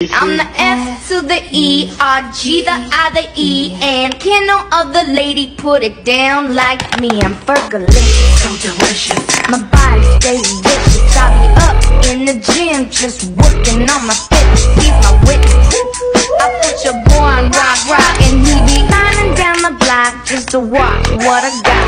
I'm the F to the E, R, G, the I, the E, and can no other lady put it down like me? I'm Fergalicious, so delicious. My body stays vicious. I be up in the gym, just working on my fitness. He's my witness. I put your boy on rock, rock, and he be climbing down the block just to watch what I got.